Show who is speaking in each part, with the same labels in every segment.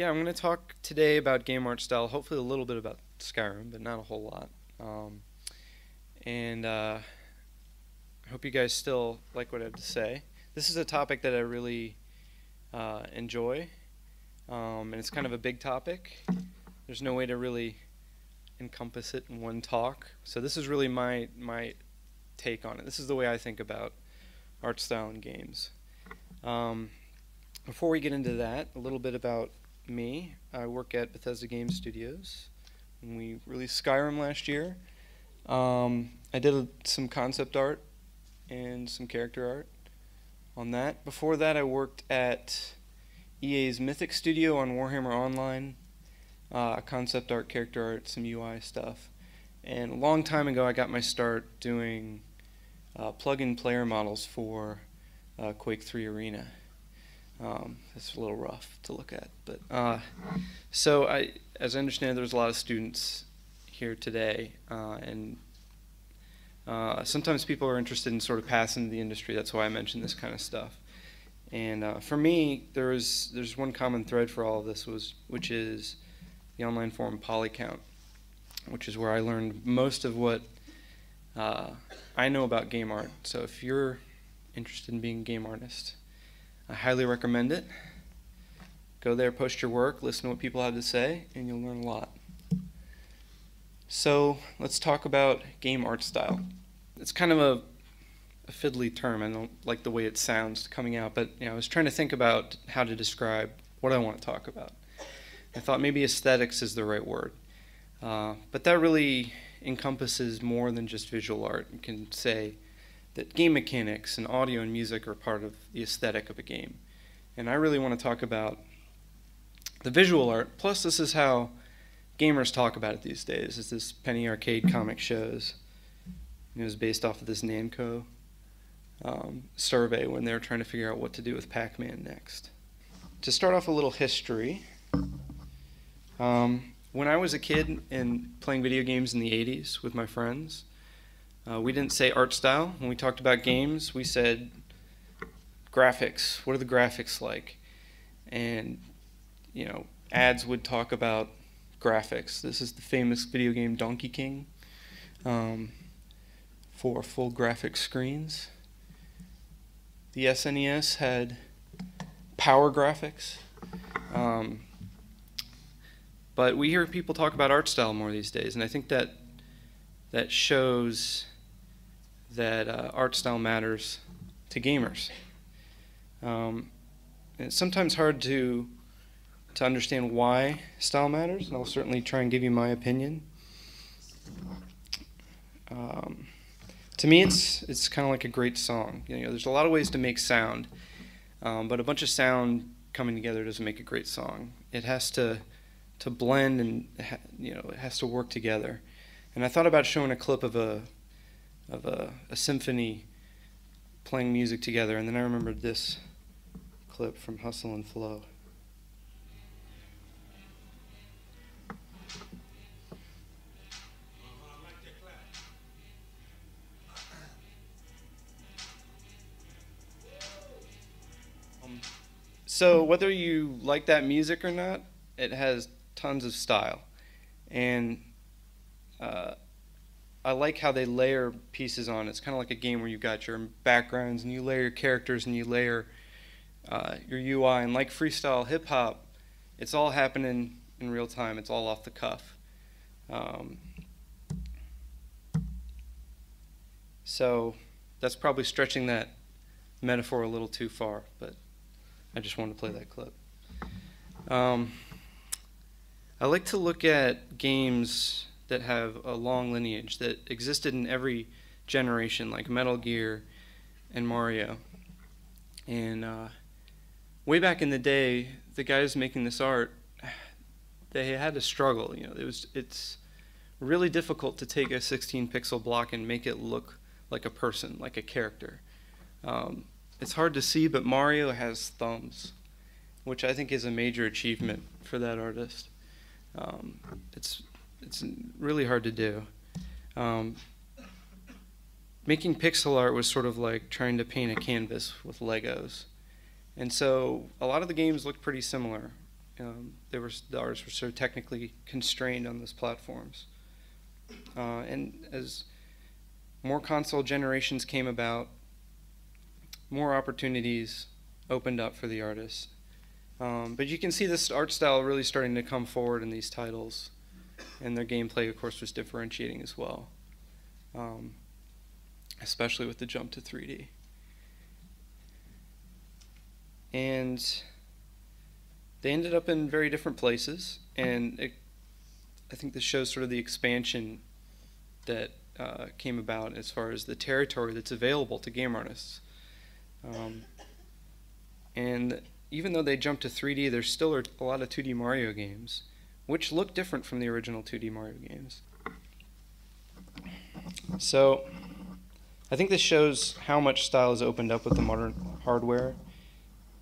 Speaker 1: yeah, I'm going to talk today about game art style, hopefully a little bit about Skyrim, but not a whole lot. Um, and uh, I hope you guys still like what I have to say. This is a topic that I really uh, enjoy, um, and it's kind of a big topic. There's no way to really encompass it in one talk. So this is really my my take on it. This is the way I think about art style in games. Um, before we get into that, a little bit about me. I work at Bethesda Game Studios. And we released Skyrim last year. Um, I did a, some concept art and some character art on that. Before that, I worked at EA's Mythic Studio on Warhammer Online, uh, concept art, character art, some UI stuff. And a long time ago, I got my start doing uh, plug-in player models for uh, Quake 3 Arena. Um, it's a little rough to look at, but uh, so I, as I understand, there's a lot of students here today, uh, and uh, sometimes people are interested in sort of passing the industry. That's why I mention this kind of stuff. And uh, for me, there is there's one common thread for all of this was which is the online forum Polycount, which is where I learned most of what uh, I know about game art. So if you're interested in being a game artist I highly recommend it. Go there, post your work, listen to what people have to say, and you'll learn a lot. So let's talk about game art style. It's kind of a, a fiddly term. I don't like the way it sounds coming out, but you know, I was trying to think about how to describe what I want to talk about. I thought maybe aesthetics is the right word. Uh, but that really encompasses more than just visual art. You can say that game mechanics and audio and music are part of the aesthetic of a game. And I really want to talk about the visual art, plus this is how gamers talk about it these days, is this Penny Arcade comic shows. It was based off of this Namco um, survey when they were trying to figure out what to do with Pac-Man next. To start off a little history, um, when I was a kid and playing video games in the 80s with my friends, uh, we didn't say art style. When we talked about games, we said graphics. What are the graphics like? And, you know, ads would talk about graphics. This is the famous video game Donkey Kong um, for full graphic screens. The SNES had power graphics. Um, but we hear people talk about art style more these days, and I think that that shows that uh, art style matters to gamers. Um, it's sometimes hard to to understand why style matters, and I'll certainly try and give you my opinion. Um, to me, it's it's kind of like a great song. You know, there's a lot of ways to make sound, um, but a bunch of sound coming together doesn't make a great song. It has to to blend and you know it has to work together. And I thought about showing a clip of a of a, a symphony playing music together. And then I remembered this clip from Hustle and Flow. Um, so whether you like that music or not, it has tons of style. And uh, I like how they layer pieces on. It's kind of like a game where you've got your backgrounds and you layer your characters and you layer uh, your UI. And like freestyle hip hop, it's all happening in real time. It's all off the cuff. Um, so that's probably stretching that metaphor a little too far, but I just wanted to play that clip. Um, I like to look at games that have a long lineage that existed in every generation, like Metal Gear and Mario. And uh, way back in the day, the guys making this art, they had to struggle. You know, it was it's really difficult to take a 16 pixel block and make it look like a person, like a character. Um, it's hard to see, but Mario has thumbs, which I think is a major achievement for that artist. Um, it's it's really hard to do. Um, making pixel art was sort of like trying to paint a canvas with Legos. And so a lot of the games looked pretty similar Um, they were the artists were sort of technically constrained on those platforms, uh, and as more console generations came about, more opportunities opened up for the artists. Um, but you can see this art style really starting to come forward in these titles, and their gameplay, of course, was differentiating as well, um, especially with the jump to 3D. And they ended up in very different places, and it, I think this shows sort of the expansion that uh, came about as far as the territory that's available to game artists. Um, and even though they jumped to 3D, there still are a lot of 2D Mario games, which look different from the original 2D Mario games. So, I think this shows how much style is opened up with the modern hardware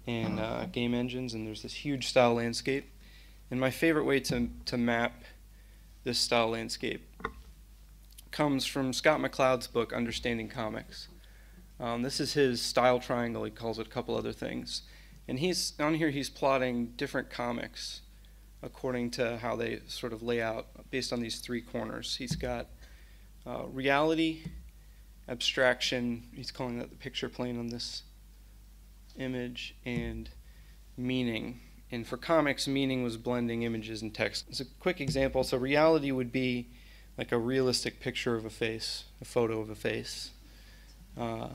Speaker 1: and uh, game engines, and there's this huge style landscape. And my favorite way to, to map this style landscape comes from Scott McCloud's book, Understanding Comics. Um, this is his style triangle, he calls it a couple other things. And he's on here, he's plotting different comics according to how they sort of lay out based on these three corners. He's got uh, reality, abstraction, he's calling that the picture plane on this image, and meaning. And for comics, meaning was blending images and text. As a quick example, so reality would be like a realistic picture of a face, a photo of a face. Uh,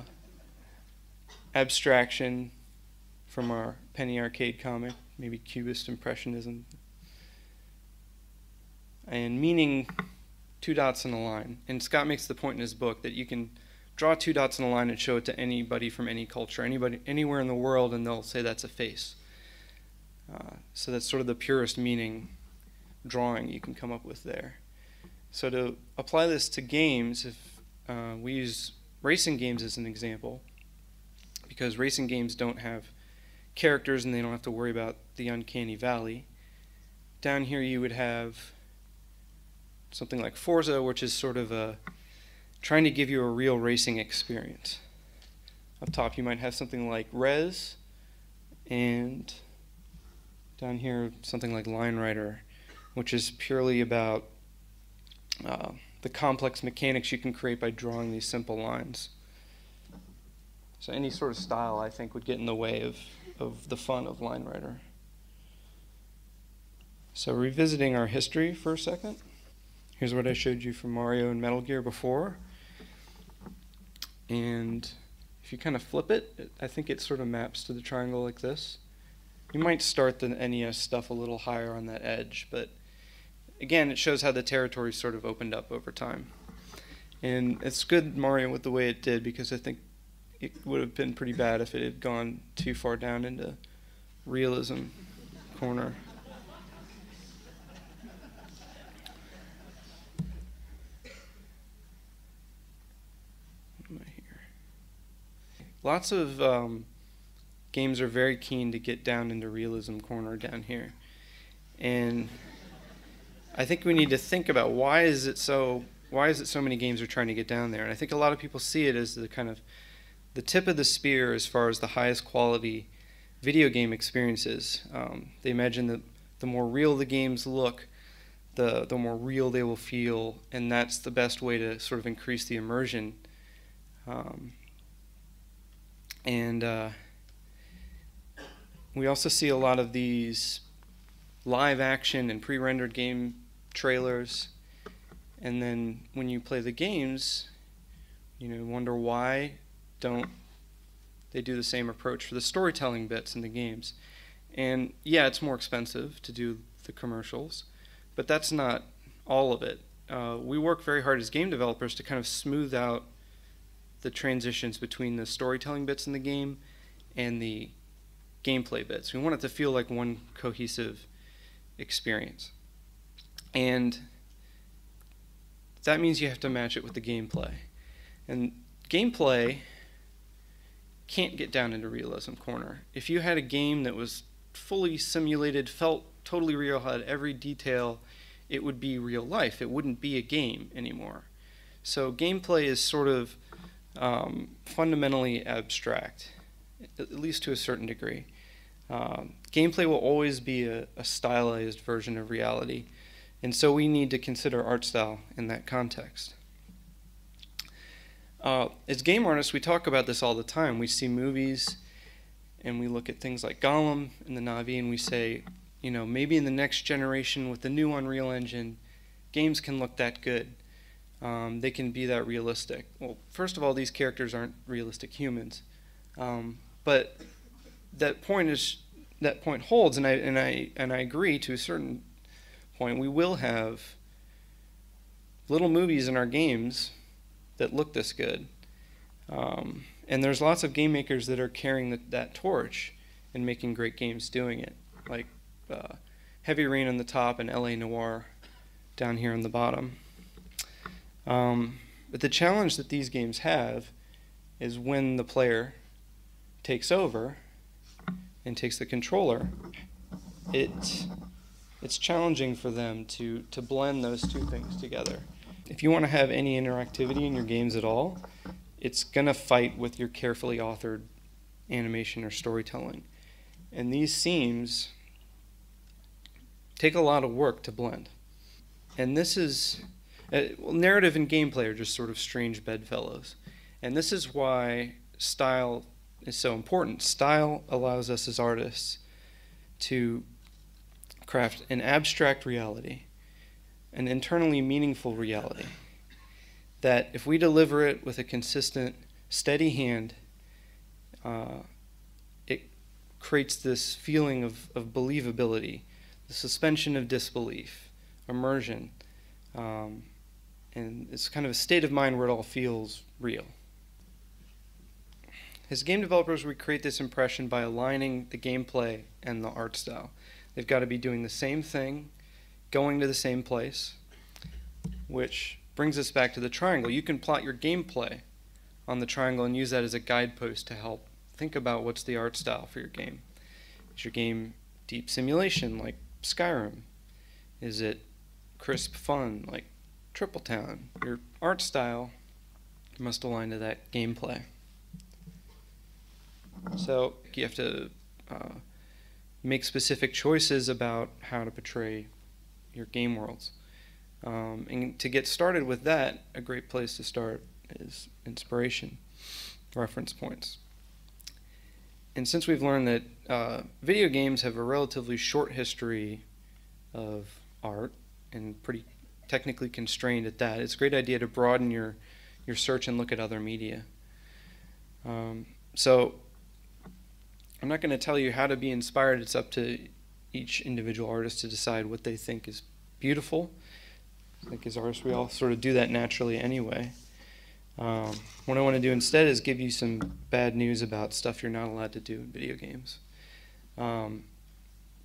Speaker 1: abstraction from our Penny Arcade comic, maybe Cubist Impressionism. And meaning two dots in a line. And Scott makes the point in his book that you can draw two dots in a line and show it to anybody from any culture, anybody anywhere in the world, and they'll say that's a face. Uh, so that's sort of the purest meaning drawing you can come up with there. So to apply this to games, if uh, we use racing games as an example, because racing games don't have characters and they don't have to worry about the uncanny valley. Down here you would have something like Forza, which is sort of a trying to give you a real racing experience. Up top you might have something like Rez, and down here something like Line Rider, which is purely about uh, the complex mechanics you can create by drawing these simple lines. So any sort of style, I think, would get in the way of, of the fun of Line Rider. So revisiting our history for a second. Here's what I showed you from Mario and Metal Gear before. And if you kind of flip it, I think it sort of maps to the triangle like this. You might start the NES stuff a little higher on that edge, but again, it shows how the territory sort of opened up over time. And it's good Mario with the way it did because I think it would have been pretty bad if it had gone too far down into realism corner. Lots of um, games are very keen to get down into realism corner down here. And I think we need to think about why is it so why is it so many games are trying to get down there? And I think a lot of people see it as the kind of the tip of the spear as far as the highest quality video game experiences. Um, they imagine that the more real the games look, the the more real they will feel, and that's the best way to sort of increase the immersion. Um, and uh, we also see a lot of these live action and pre-rendered game trailers, and then when you play the games, you know, wonder why don't they do the same approach for the storytelling bits in the games. And yeah, it's more expensive to do the commercials, but that's not all of it. Uh, we work very hard as game developers to kind of smooth out the transitions between the storytelling bits in the game and the gameplay bits. We want it to feel like one cohesive experience. And that means you have to match it with the gameplay. And gameplay can't get down into realism corner. If you had a game that was fully simulated, felt totally real, had every detail, it would be real life. It wouldn't be a game anymore. So gameplay is sort of um, fundamentally abstract, at least to a certain degree. Um, gameplay will always be a, a stylized version of reality, and so we need to consider art style in that context. Uh, as game artists, we talk about this all the time. We see movies and we look at things like Gollum and the Na'vi and we say, you know, maybe in the next generation with the new Unreal Engine, games can look that good. Um, they can be that realistic. Well, first of all, these characters aren't realistic humans, um, but that point is that point holds, and I and I and I agree to a certain point. We will have little movies in our games that look this good. Um, and there's lots of game makers that are carrying the, that torch and making great games doing it, like uh, Heavy Rain on the top and LA Noire down here on the bottom. Um, but the challenge that these games have is when the player takes over and takes the controller, it it's challenging for them to to blend those two things together. If you want to have any interactivity in your games at all, it's going to fight with your carefully authored animation or storytelling. And these seams take a lot of work to blend. And this is, uh, well, narrative and gameplay are just sort of strange bedfellows. And this is why style is so important. Style allows us as artists to craft an abstract reality an internally meaningful reality. That if we deliver it with a consistent, steady hand, uh, it creates this feeling of, of believability, the suspension of disbelief, immersion, um, and it's kind of a state of mind where it all feels real. As game developers, we create this impression by aligning the gameplay and the art style. They've got to be doing the same thing going to the same place, which brings us back to the triangle. You can plot your gameplay on the triangle and use that as a guidepost to help think about what's the art style for your game. Is your game deep simulation like Skyrim? Is it crisp fun like Triple Town? Your art style must align to that gameplay. So you have to uh, make specific choices about how to portray your game worlds. Um, and to get started with that, a great place to start is inspiration, reference points. And since we've learned that uh, video games have a relatively short history of art and pretty technically constrained at that, it's a great idea to broaden your, your search and look at other media. Um, so I'm not going to tell you how to be inspired. It's up to each individual artist to decide what they think is beautiful. Like as artists, we all sort of do that naturally anyway. Um, what I want to do instead is give you some bad news about stuff you're not allowed to do in video games. Um,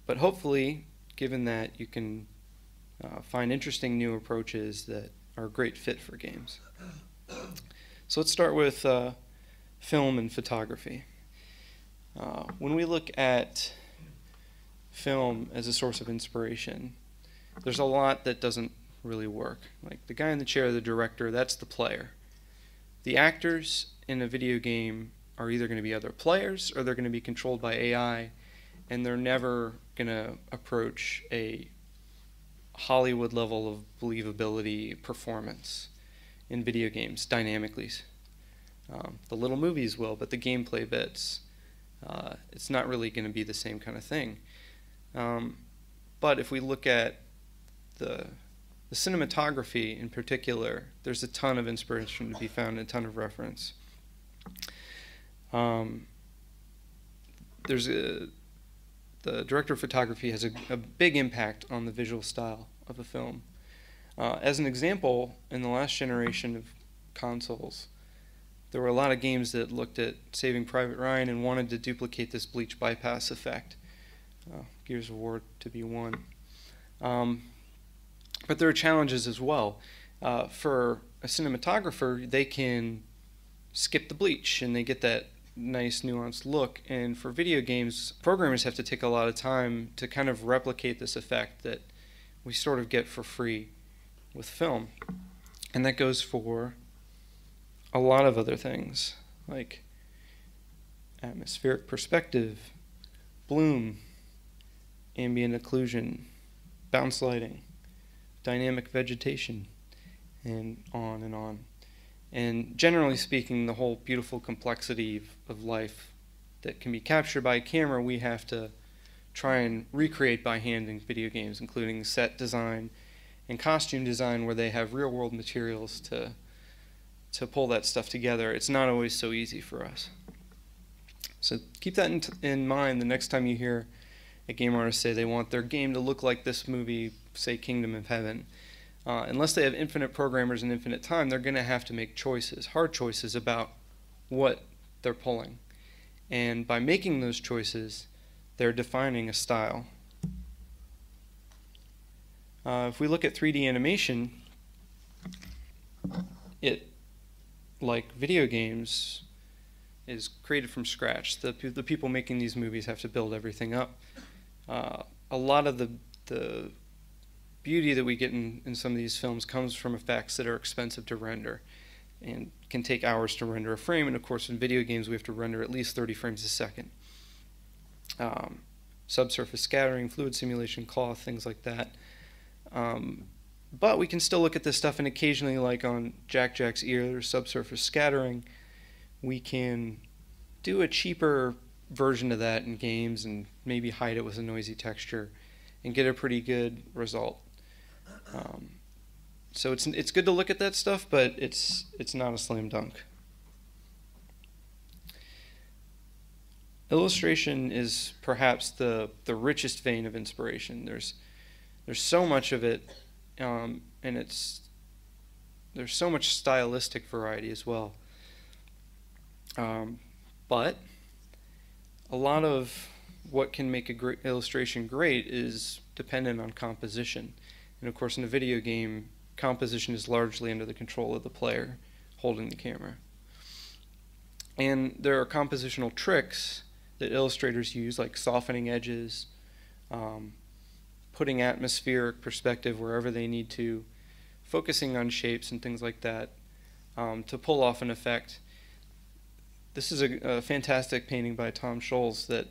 Speaker 1: but hopefully, given that you can uh, find interesting new approaches that are a great fit for games. So let's start with uh, film and photography. Uh, when we look at film as a source of inspiration, there's a lot that doesn't really work. Like the guy in the chair, the director, that's the player. The actors in a video game are either going to be other players or they're going to be controlled by AI, and they're never going to approach a Hollywood level of believability performance in video games dynamically. Um, the little movies will, but the gameplay bits, uh, it's not really going to be the same kind of thing. Um, but if we look at the the cinematography in particular, there's a ton of inspiration to be found, a ton of reference. Um, there's a the director of photography has a, a, big impact on the visual style of a film. Uh, as an example, in the last generation of consoles, there were a lot of games that looked at Saving Private Ryan and wanted to duplicate this bleach bypass effect. Uh, Gears of War to be one. Um, but there are challenges as well. Uh, for a cinematographer, they can skip the bleach and they get that nice nuanced look. And for video games, programmers have to take a lot of time to kind of replicate this effect that we sort of get for free with film. And that goes for a lot of other things like atmospheric perspective, bloom, ambient occlusion, bounce lighting, dynamic vegetation, and on and on. And generally speaking, the whole beautiful complexity of, of life that can be captured by a camera, we have to try and recreate by hand in video games, including set design and costume design, where they have real world materials to, to pull that stuff together. It's not always so easy for us. So keep that in, in mind the next time you hear a game artist say they want their game to look like this movie, say Kingdom of Heaven. Uh, unless they have infinite programmers and infinite time, they're going to have to make choices, hard choices about what they're pulling. And by making those choices, they're defining a style. Uh, if we look at 3D animation, it, like video games, is created from scratch. The, the people making these movies have to build everything up. Uh, a lot of the, the beauty that we get in, in some of these films comes from effects that are expensive to render and can take hours to render a frame. And of course, in video games, we have to render at least 30 frames a second. Um, subsurface scattering, fluid simulation, cloth, things like that. Um, but we can still look at this stuff, and occasionally, like on Jack Jack's ear, subsurface scattering, we can do a cheaper version of that in games and maybe hide it with a noisy texture and get a pretty good result. Um, so it's it's good to look at that stuff, but it's it's not a slam dunk. Illustration is perhaps the the richest vein of inspiration. There's there's so much of it, um, and it's there's so much stylistic variety as well. Um, but a lot of what can make a great illustration great is dependent on composition. And of course, in a video game, composition is largely under the control of the player holding the camera. And there are compositional tricks that illustrators use, like softening edges, um, putting atmospheric perspective wherever they need to, focusing on shapes and things like that um, to pull off an effect. This is a, a fantastic painting by Tom Scholes that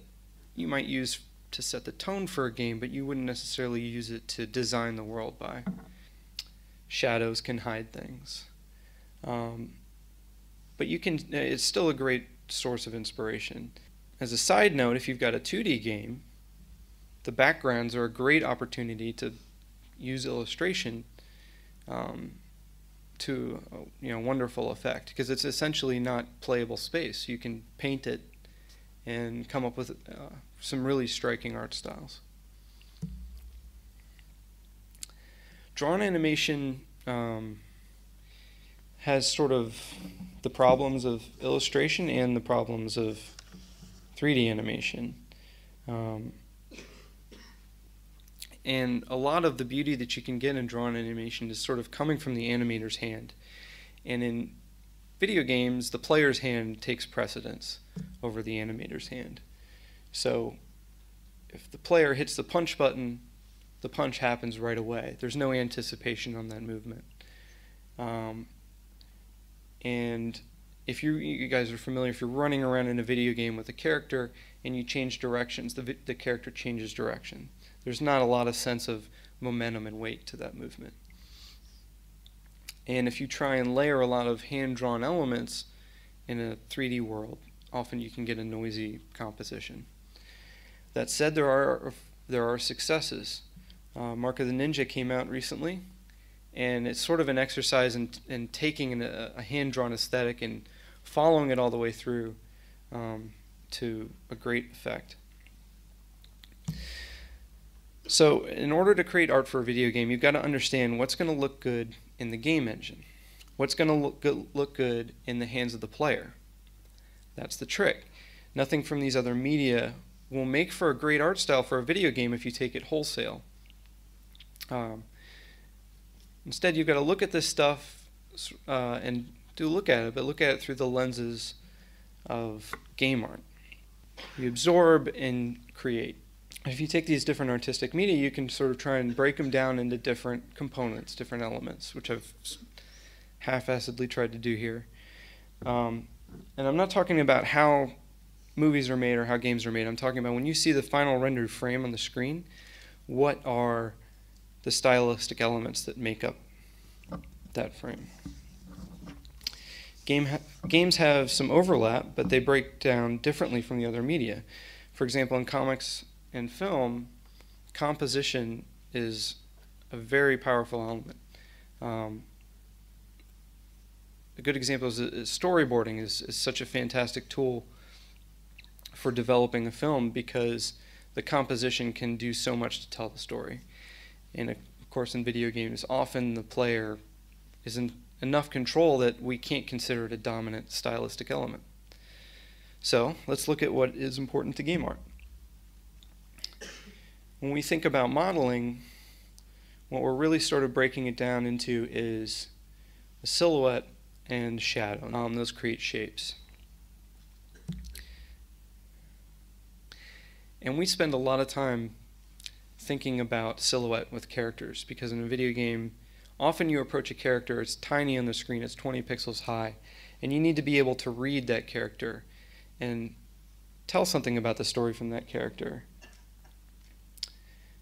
Speaker 1: you might use to set the tone for a game, but you wouldn't necessarily use it to design the world by. Shadows can hide things. Um, but you can, it's still a great source of inspiration. As a side note, if you've got a 2D game, the backgrounds are a great opportunity to use illustration um, to you know wonderful effect because it's essentially not playable space. You can paint it and come up with uh, some really striking art styles. Drawn animation um, has sort of the problems of illustration and the problems of 3D animation. Um, and a lot of the beauty that you can get in drawn animation is sort of coming from the animator's hand. And in video games, the player's hand takes precedence over the animator's hand. So if the player hits the punch button, the punch happens right away. There's no anticipation on that movement. Um, and if you, you guys are familiar, if you're running around in a video game with a character and you change directions, the, the character changes direction. There's not a lot of sense of momentum and weight to that movement. And if you try and layer a lot of hand-drawn elements in a 3D world, often you can get a noisy composition. That said, there are there are successes. Uh, Mark of the Ninja came out recently, and it's sort of an exercise in, in taking an, a hand-drawn aesthetic and following it all the way through um, to a great effect. So, in order to create art for a video game, you've got to understand what's going to look good in the game engine, what's going to look good, look good in the hands of the player. That's the trick. Nothing from these other media will make for a great art style for a video game if you take it wholesale. Um, instead, you've got to look at this stuff uh, and do look at it, but look at it through the lenses of game art. You absorb and create. If you take these different artistic media, you can sort of try and break them down into different components, different elements, which I've half-assedly tried to do here. Um, and I'm not talking about how movies are made or how games are made. I'm talking about when you see the final rendered frame on the screen, what are the stylistic elements that make up that frame? Game ha games have some overlap, but they break down differently from the other media. For example, in comics and film, composition is a very powerful element. Um, a good example is, is storyboarding is, is such a fantastic tool for developing a film because the composition can do so much to tell the story. And of course, in video games, often the player is in enough control that we can't consider it a dominant stylistic element. So let's look at what is important to game art. When we think about modeling, what we're really sort of breaking it down into is a silhouette and shadow. Um, those create shapes. And we spend a lot of time thinking about silhouette with characters because in a video game, often you approach a character, it's tiny on the screen, it's 20 pixels high, and you need to be able to read that character and tell something about the story from that character.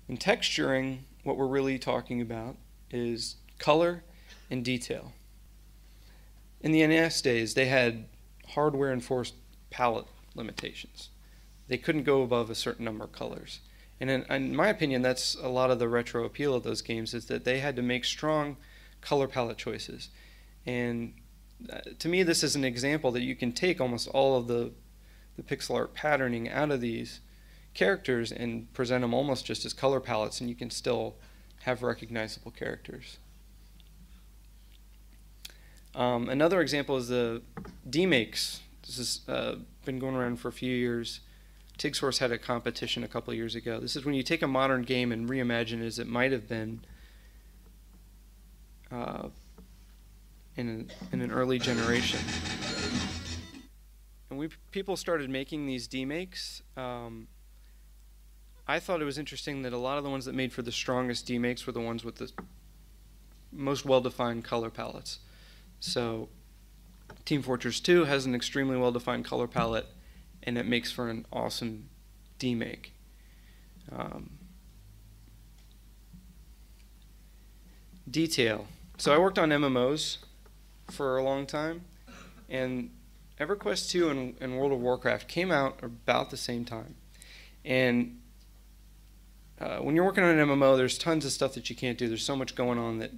Speaker 1: In texturing, what we're really talking about is color and detail. In the NES days, they had hardware enforced palette limitations. They couldn't go above a certain number of colors. And in, in, my opinion, that's a lot of the retro appeal of those games is that they had to make strong color palette choices. And uh, to me, this is an example that you can take almost all of the, the pixel art patterning out of these characters and present them almost just as color palettes, and you can still have recognizable characters. Um, another example is the demakes. This has uh, been going around for a few years. TIGSource had a competition a couple years ago. This is when you take a modern game and reimagine it as it might have been uh, in, in an early generation. And we people started making these demakes. Um, I thought it was interesting that a lot of the ones that made for the strongest demakes were the ones with the most well-defined color palettes. So Team Fortress 2 has an extremely well-defined color palette and it makes for an awesome demake. Um, detail. So I worked on MMOs for a long time, and EverQuest 2 and, and World of Warcraft came out about the same time. And uh, when you're working on an MMO, there's tons of stuff that you can't do. There's so much going on that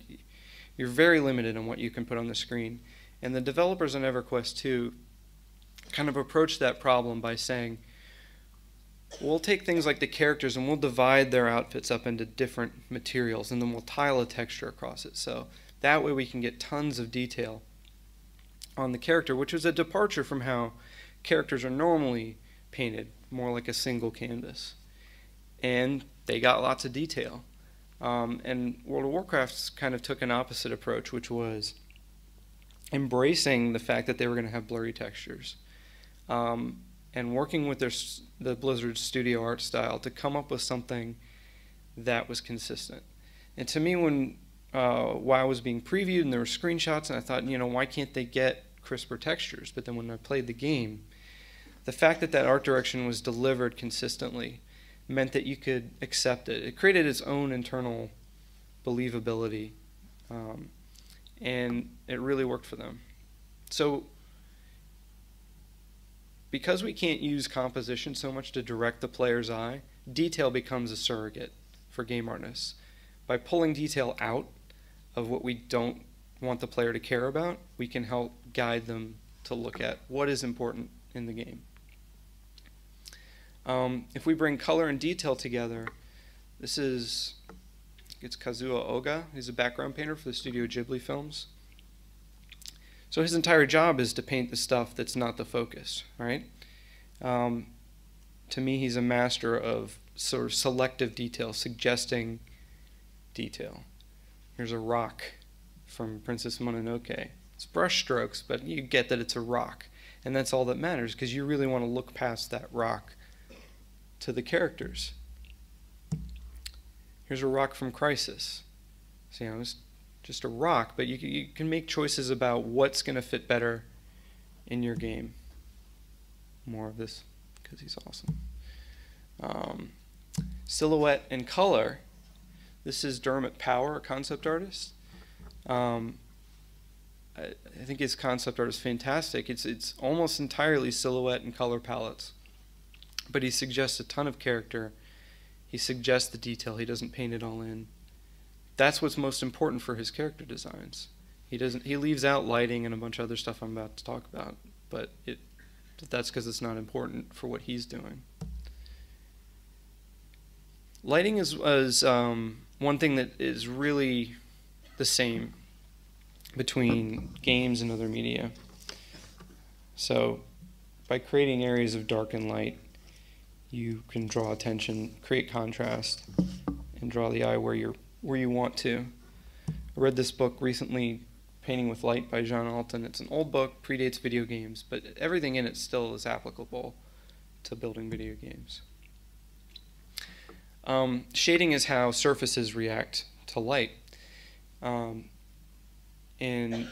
Speaker 1: you're very limited on what you can put on the screen. And the developers on EverQuest 2 kind of approach that problem by saying, we'll take things like the characters and we'll divide their outfits up into different materials and then we'll tile a texture across it. So that way we can get tons of detail on the character, which was a departure from how characters are normally painted, more like a single canvas. And they got lots of detail. Um, and World of Warcraft kind of took an opposite approach, which was embracing the fact that they were going to have blurry textures um, and working with their, the Blizzard studio art style to come up with something that was consistent. And to me, when uh, WoW was being previewed and there were screenshots, and I thought, you know, why can't they get crisper textures? But then when I played the game, the fact that that art direction was delivered consistently meant that you could accept it. It created its own internal believability, um, and it really worked for them. So because we can't use composition so much to direct the player's eye, detail becomes a surrogate for game artists. By pulling detail out of what we don't want the player to care about, we can help guide them to look at what is important in the game. Um, if we bring color and detail together, this is it's Kazuo Oga. He's a background painter for the Studio Ghibli films. So his entire job is to paint the stuff that's not the focus, right? Um, to me, he's a master of sort of selective detail, suggesting detail. Here's a rock from Princess Mononoke. It's brush strokes, but you get that it's a rock. And that's all that matters because you really want to look past that rock to the characters. Here's a rock from Crysis. See, know, it's just a rock, but you, you can make choices about what's going to fit better in your game. More of this because he's awesome. Um, silhouette and color. This is Dermot Power, a concept artist. Um, I, I think his concept art is fantastic. It's it's almost entirely silhouette and color palettes, but he suggests a ton of character. He suggests the detail. He doesn't paint it all in. That's what's most important for his character designs. He doesn't. He leaves out lighting and a bunch of other stuff I'm about to talk about, but it that's because it's not important for what he's doing. Lighting is, um, one thing that is really the same between games and other media. So, by creating areas of dark and light, you can draw attention, create contrast, and draw the eye where you're where you want to. I read this book recently, Painting with Light by John Alton. It's an old book, predates video games, but everything in it still is applicable to building video games. Um, shading is how surfaces react to light. Um, and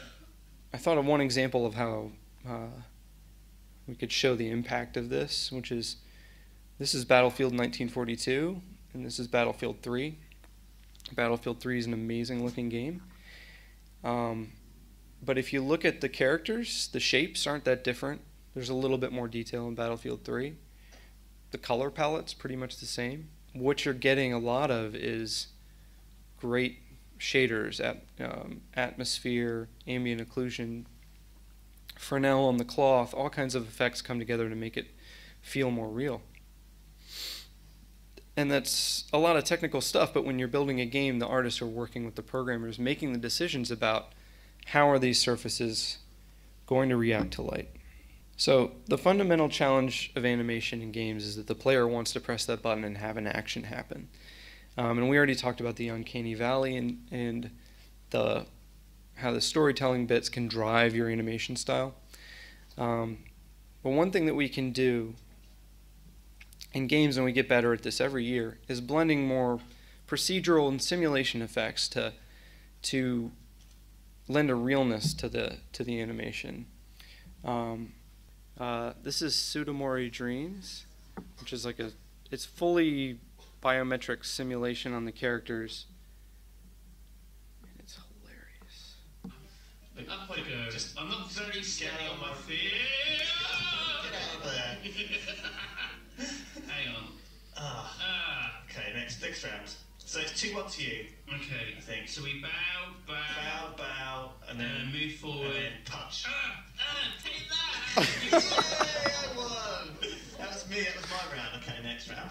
Speaker 1: I thought of one example of how uh, we could show the impact of this, which is this is Battlefield 1942, and this is Battlefield 3. Battlefield 3 is an amazing looking game. Um, but if you look at the characters, the shapes aren't that different. There's a little bit more detail in Battlefield 3. The color palette's pretty much the same. What you're getting a lot of is great shaders, at, um, atmosphere, ambient occlusion, Fresnel on the cloth, all kinds of effects come together to make it feel more real. And that's a lot of technical stuff, but when you're building a game, the artists are working with the programmers, making the decisions about how are these surfaces going to react to light. So the fundamental challenge of animation in games is that the player wants to press that button and have an action happen. Um, and we already talked about the uncanny valley and, and the how the storytelling bits can drive your animation style. Um, but one thing that we can do in games, and we get better at this every year, is blending more procedural and simulation effects to to lend a realness to the to the animation. Um, uh, this is Sumotori Dreams, which is like a it's fully biometric simulation on the characters. And it's hilarious.
Speaker 2: Like, up I go. Just, I'm not very steady on my feet.
Speaker 3: Get out of there.
Speaker 2: Hang on.
Speaker 3: Ah.
Speaker 2: Ah.
Speaker 3: Okay, next next round. So it's two one to you.
Speaker 2: Okay.
Speaker 3: I think.
Speaker 2: So we bow, bow,
Speaker 3: Bow, bow, and
Speaker 2: and
Speaker 3: then
Speaker 2: then move forward.
Speaker 3: and then punch.
Speaker 2: Ah, ah, take that!
Speaker 3: Yay! I won. That was me. That was my round. Okay, next round.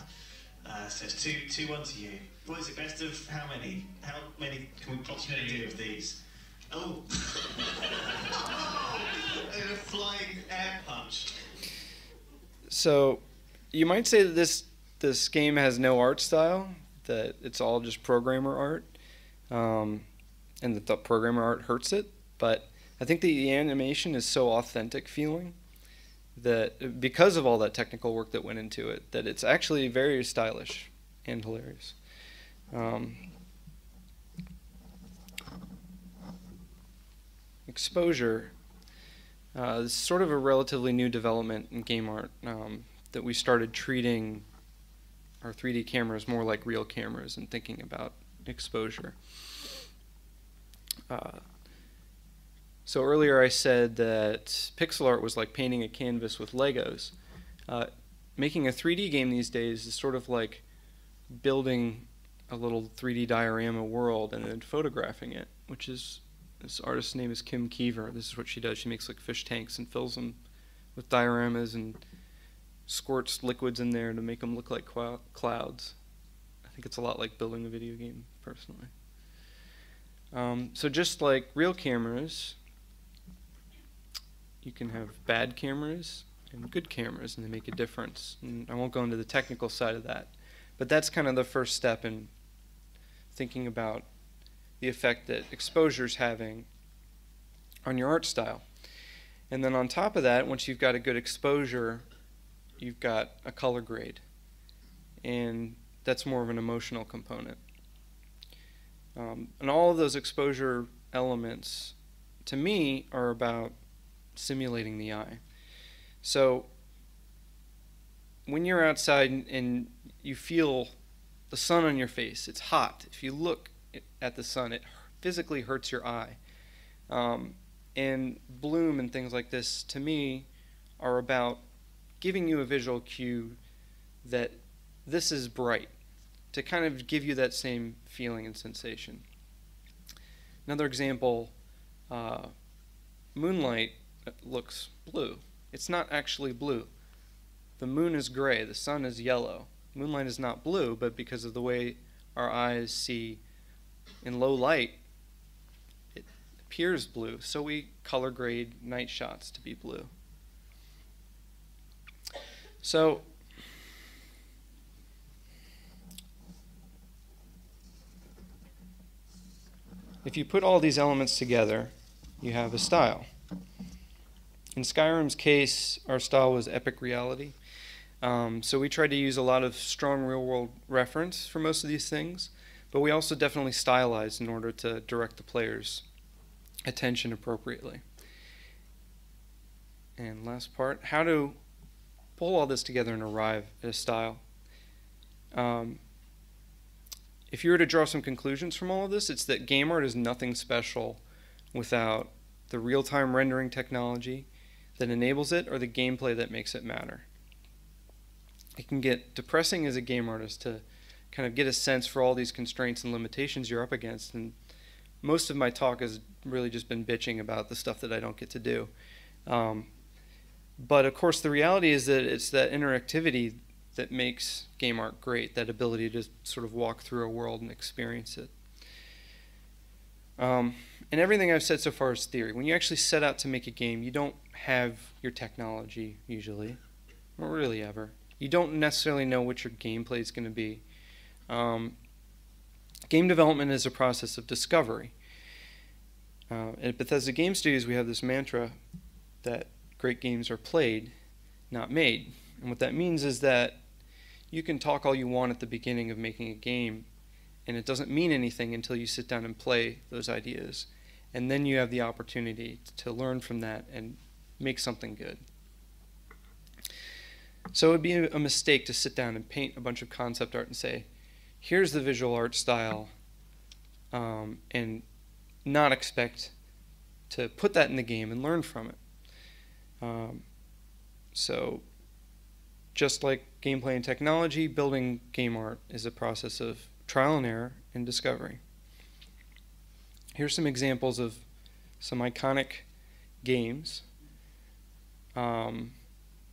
Speaker 3: Uh, so it's two two one to you. What is it? Best of how many? How many can we possibly
Speaker 2: Okay.
Speaker 3: do of these? Oh. and a flying air punch.
Speaker 1: So, you might say that this this game has no art style, that it's all just programmer art, um, and that the programmer art hurts it. But I think the animation is so authentic feeling that because of all that technical work that went into it, that it's actually very stylish and hilarious. Um, exposure uh, is sort of a relatively new development in game art um, that we started treating our 3D cameras more like real cameras and thinking about exposure. Uh, so earlier I said that pixel art was like painting a canvas with Legos. Uh, making a 3D game these days is sort of like building a little 3D diorama world and then photographing it, which is this artist's name is Kim Keever. This is what she does. She makes like fish tanks and fills them with dioramas and squirts liquids in there to make them look like clou- clouds. I think it's a lot like building a video game, personally. Um, so just like real cameras, you can have bad cameras and good cameras, and they make a difference. And I won't go into the technical side of that, but that's kind of the first step in thinking about the effect that exposure is having on your art style. And then on top of that, once you've got a good exposure, you've got a color grade. And that's more of an emotional component. Um, and all of those exposure elements, to me, are about simulating the eye. So when you're outside and, you feel the sun on your face, it's hot. If you look at the sun, it physically hurts your eye. Um, and bloom and things like this, to me, are about giving you a visual cue that this is bright, to kind of give you that same feeling and sensation. Another example uh, moonlight looks blue. It's not actually blue. The moon is gray, the sun is yellow. Moonlight is not blue, but because of the way our eyes see in low light, it appears blue. So we color grade night shots to be blue. So if you put all these elements together, you have a style. In Skyrim's case, our style was epic reality. Um, so we tried to use a lot of strong real world reference for most of these things, but we also definitely stylized in order to direct the player's attention appropriately. And last part, how to pull all this together and arrive at a style. Um, if you were to draw some conclusions from all of this, it's that game art is nothing special without the real-time rendering technology that enables it or the gameplay that makes it matter. It can get depressing as a game artist to kind of get a sense for all these constraints and limitations you're up against and most of my talk has really just been bitching about the stuff that I don't get to do. Um, but of course, the reality is that it's that interactivity that makes game art great, that ability to sort of walk through a world and experience it. Um, and everything I've said so far is theory. When you actually set out to make a game, you don't have your technology usually, or really ever. You don't necessarily know what your gameplay is going to be. Um, game development is a process of discovery. Uh, at Bethesda Game Studios, we have this mantra that great games are played, not made. And what that means is that you can talk all you want at the beginning of making a game, and it doesn't mean anything until you sit down and play those ideas. And then you have the opportunity to learn from that and make something good. So it would be a mistake to sit down and paint a bunch of concept art and say, here's the visual art style, um, and not expect to put that in the game and learn from it. Um, so just like gameplay and technology, building game art is a process of trial and error and discovery. Here's some examples of some iconic games. Um,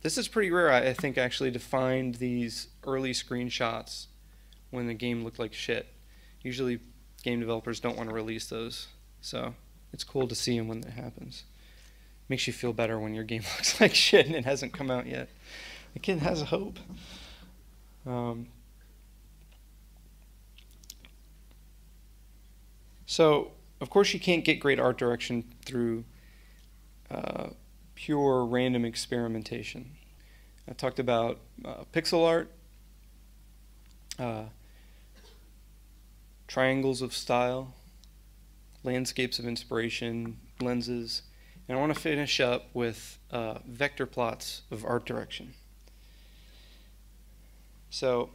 Speaker 1: this is pretty rare, I think, actually, to find these early screenshots when the game looked like shit. Usually, game developers don't want to release those, so it's cool to see them when that happens. Makes you feel better when your game looks like shit and it hasn't come out yet the kid has hope. Um, so, of course, you can't get great art direction through uh, pure random experimentation. I talked about uh, pixel art, uh, triangles of style, landscapes of inspiration, lenses, and I want to finish up with uh, vector plots of art direction. So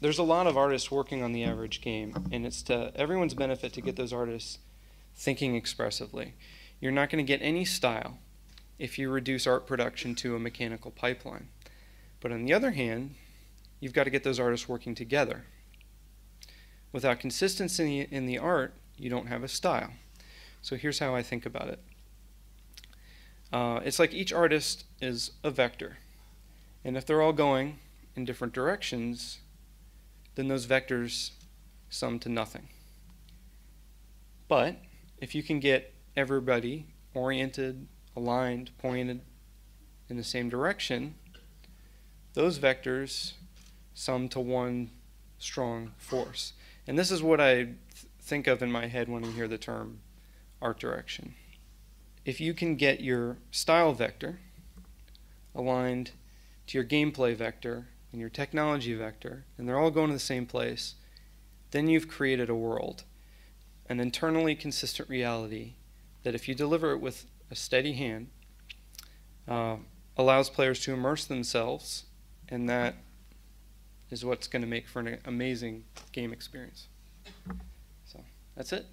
Speaker 1: there's a lot of artists working on the average game, and it's to everyone's benefit to get those artists thinking expressively. You're not going to get any style if you reduce art production to a mechanical pipeline. But on the other hand, you've got to get those artists working together. Without consistency in the art, you don't have a style. So here's how I think about it. Uh, it's like each artist is a vector. And if they're all going in different directions, then those vectors sum to nothing. But if you can get everybody oriented, aligned, pointed in the same direction, those vectors sum to one strong force. And this is what I th think of in my head when I hear the term art direction. If you can get your style vector aligned to your gameplay vector and your technology vector, and they're all going to the same place, then you've created a world, an internally consistent reality that if you deliver it with a steady hand, uh, allows players to immerse themselves, and that is what's going to make for an amazing game experience. So that's it.